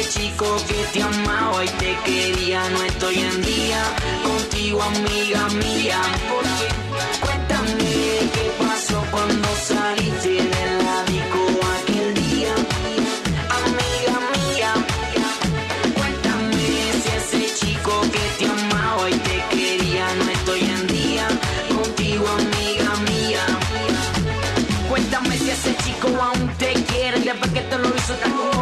ese chico que te amaba y te quería no estoy en día contigo, amiga mía. Cuéntame qué pasó cuando saliste de la disco aquel día. Amiga mía, cuéntame si ese chico que te amaba y te quería no estoy en día contigo, amiga mía. Cuéntame si ese chico aún te quiere Después que te lo hizo estar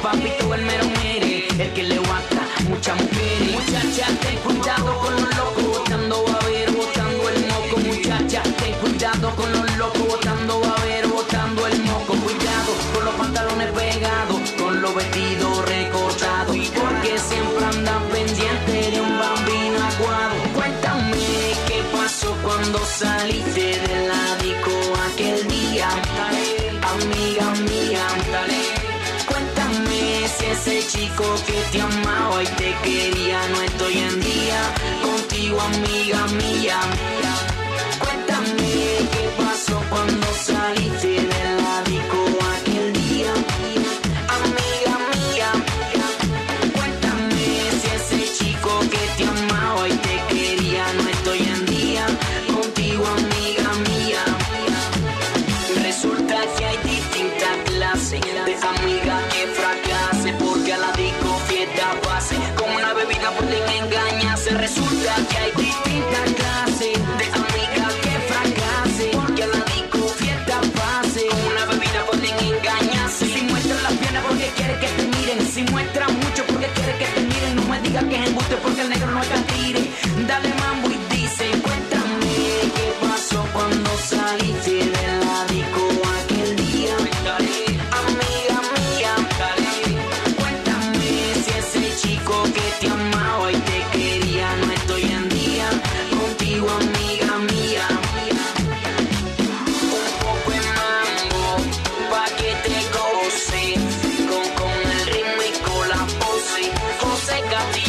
de papito el mero mere El que le gusta muchas mujeres Muchacha, ten cuidado con los locos Botando a ver, botando el moco. Muchacha, ten cuidado con los locos Botando a ver, botando el moco. Cuidado con los pantalones pegados Con los vestidos recortados. Porque siempre andan pendiente de un bambino aguado Cuéntame qué pasó cuando saliste de la disco aquel día ese chico que te amaba y te quería no estoy en día contigo amiga mía. Cuéntame qué pasó cuando saliste de la disco aquel día. Amiga mía Cuéntame si ese chico que te amaba y te quería no estoy en día contigo amiga mía. Resulta que hay distintas clases de amigas porque el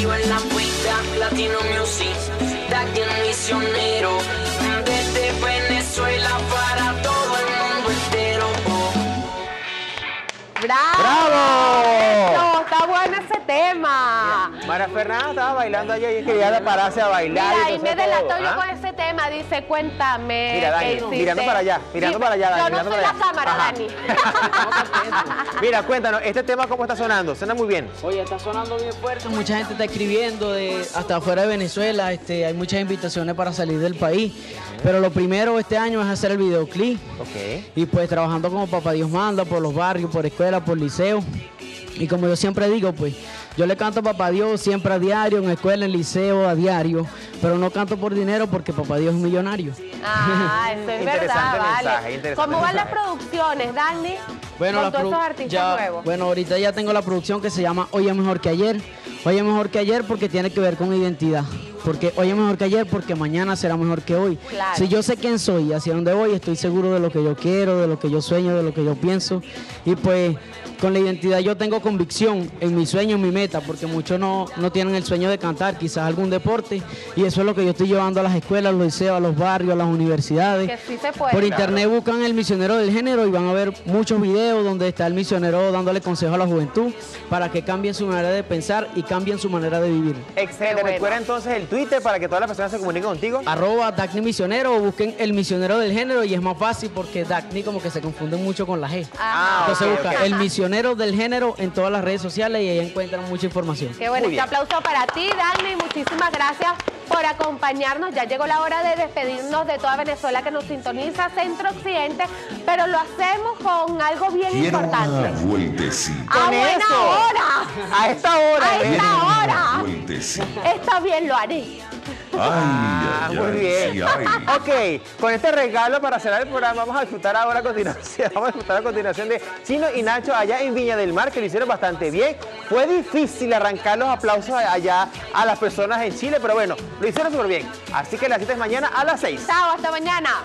Castillo en la cuenta Latino Music el misionero desde Venezuela para todo el mundo entero ¡Bravo! ¡Bravo! Eso, está bueno ese tema. María Fernanda estaba bailando allá y quería pararse a bailar. Mira, y y me delató yo ¿ah? con ese Dice, cuéntame. Mira, Dani, mirando para allá, mirando para allá, Dani, Yo no mirando soy para la allá. cámara, Ajá. Dani. Mira, cuéntanos, ¿este tema cómo está sonando? Suena muy bien. Oye, está sonando bien fuerte. Mucha gente está escribiendo de hasta afuera de Venezuela. Este, hay muchas invitaciones para salir del país. Pero lo primero este año es hacer el videoclip. Ok. Y pues trabajando como Papá Dios manda, por los barrios, por escuelas, por liceo. Y como yo siempre digo, pues yo le canto a Papá Dios siempre a diario, en escuela, en liceo, a diario. Pero no canto por dinero porque Papá Dios es millonario. Ah, eso es Interesante verdad, mensaje, vale. interesante ¿Cómo van las producciones, Dani? Bueno, con la todos esos artistas ya- nuevos. bueno, ahorita ya tengo la producción que se llama Hoy es mejor que ayer. Hoy es mejor que ayer porque tiene que ver con identidad. Porque hoy es mejor que ayer porque mañana será mejor que hoy. Claro. Si yo sé quién soy y hacia dónde voy, estoy seguro de lo que yo quiero, de lo que yo sueño, de lo que yo pienso. Y pues con la identidad yo tengo convicción en mi sueño, en mi meta, porque muchos no, no tienen el sueño de cantar, quizás algún deporte. Y eso es lo que yo estoy llevando a las escuelas, a los liceos, a los barrios, a las universidades. Que sí se puede. Por internet buscan el misionero del género y van a ver muchos videos donde está el misionero dándole consejo a la juventud para que cambien su manera de pensar y cambien su manera de vivir. Excelente. Bueno. Recuerda entonces el Twitter para que todas las personas se comuniquen contigo. Arroba Dacni Misionero o busquen el misionero del género y es más fácil porque Dacni como que se confunde mucho con la G. Ah, Entonces ok, busca el misionero del género en todas las redes sociales y ahí encuentran mucha información. Qué bueno, este aplauso para ti, Dani. Muchísimas gracias por acompañarnos. Ya llegó la hora de despedirnos de toda Venezuela que nos sintoniza Centro Occidente, pero lo hacemos con algo bien Quiero importante. una vueltecita. ¡A Con buena eso. hora! A esta hora. ¡A esta hora! Vueltecita. Está bien, lo haré. Ay, Ah, ay, muy ay, bien. sí, ay. Ok, con este regalo para cerrar el programa vamos a disfrutar ahora a continuación, vamos a disfrutar a continuación de Chino y Nacho allá en Viña del Mar, que lo hicieron bastante bien. Fue difícil arrancar los aplausos allá a las personas en Chile, pero bueno, lo hicieron súper bien. Así que la cita es mañana a las 6. Chao, hasta mañana.